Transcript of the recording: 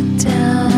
down.